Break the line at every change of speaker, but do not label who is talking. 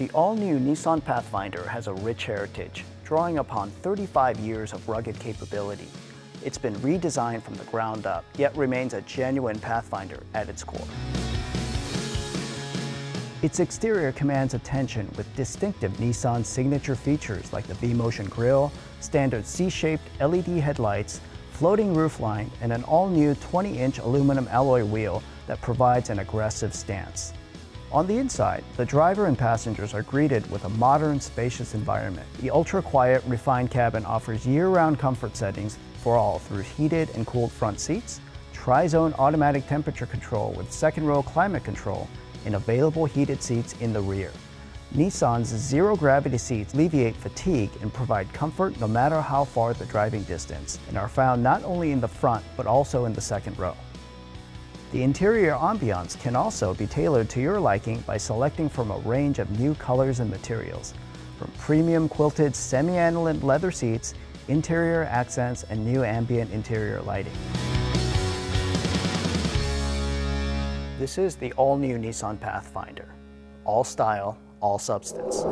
The all-new Nissan Pathfinder has a rich heritage, drawing upon 35 years of rugged capability. It's been redesigned from the ground up, yet remains a genuine Pathfinder at its core. Its exterior commands attention with distinctive Nissan signature features like the V-Motion grille, standard C-shaped LED headlights, floating roofline, and an all-new 20-inch aluminum alloy wheel that provides an aggressive stance. On the inside, the driver and passengers are greeted with a modern, spacious environment. The ultra-quiet, refined cabin offers year-round comfort settings for all through heated and cooled front seats, tri-zone automatic temperature control with second-row climate control, and available heated seats in the rear. Nissan's zero-gravity seats alleviate fatigue and provide comfort no matter how far the driving distance, and are found not only in the front but also in the second row. The interior ambiance can also be tailored to your liking by selecting from a range of new colors and materials, from premium quilted semi-aniline leather seats, interior accents, and new ambient interior lighting. This is the all-new Nissan Pathfinder. All style, all substance.